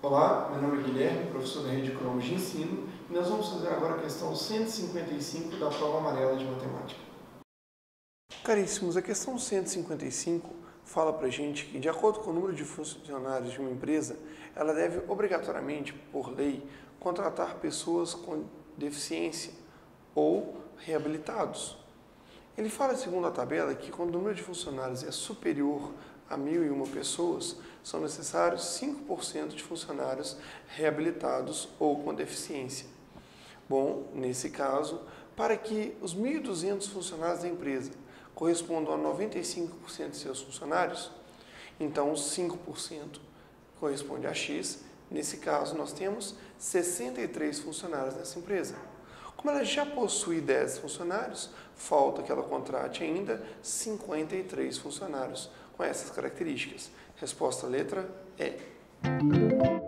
Olá, meu nome é Guilherme, professor da Rede Cromos de Ensino, e nós vamos fazer agora a questão 155 da prova amarela de matemática. Caríssimos, a questão 155 fala para gente que, de acordo com o número de funcionários de uma empresa, ela deve obrigatoriamente, por lei, contratar pessoas com deficiência ou reabilitados. Ele fala, segundo a tabela, que quando o número de funcionários é superior a 1.001 pessoas, são necessários 5% de funcionários reabilitados ou com deficiência. Bom, nesse caso, para que os 1.200 funcionários da empresa correspondam a 95% de seus funcionários, então os 5% corresponde a X. Nesse caso, nós temos 63 funcionários nessa empresa. Como ela já possui 10 funcionários, falta que ela contrate ainda 53 funcionários com essas características. Resposta letra E.